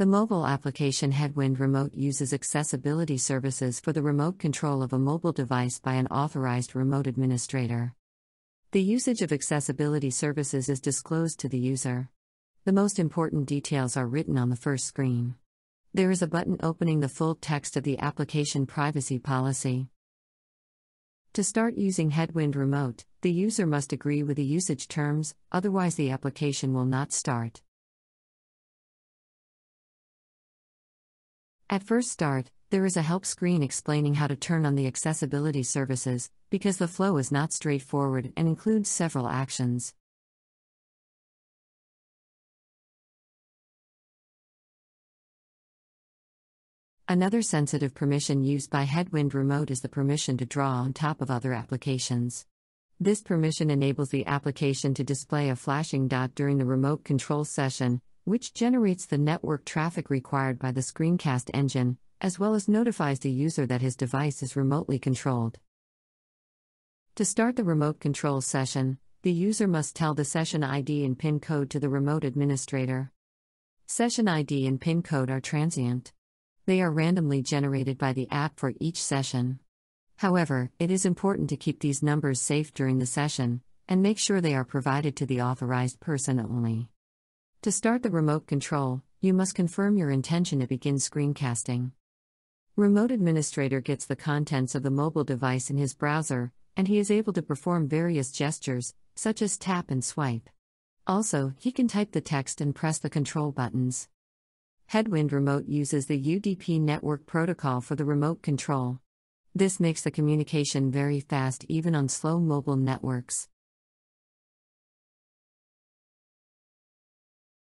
The mobile application Headwind Remote uses accessibility services for the remote control of a mobile device by an authorized remote administrator. The usage of accessibility services is disclosed to the user. The most important details are written on the first screen. There is a button opening the full text of the application privacy policy. To start using Headwind Remote, the user must agree with the usage terms, otherwise, the application will not start. At first start, there is a help screen explaining how to turn on the accessibility services, because the flow is not straightforward and includes several actions. Another sensitive permission used by Headwind Remote is the permission to draw on top of other applications. This permission enables the application to display a flashing dot during the remote control session, which generates the network traffic required by the screencast engine, as well as notifies the user that his device is remotely controlled. To start the remote control session, the user must tell the session ID and PIN code to the remote administrator. Session ID and PIN code are transient. They are randomly generated by the app for each session. However, it is important to keep these numbers safe during the session, and make sure they are provided to the authorized person only. To start the remote control, you must confirm your intention to begin screencasting. Remote Administrator gets the contents of the mobile device in his browser, and he is able to perform various gestures, such as tap and swipe. Also, he can type the text and press the control buttons. Headwind Remote uses the UDP network protocol for the remote control. This makes the communication very fast even on slow mobile networks.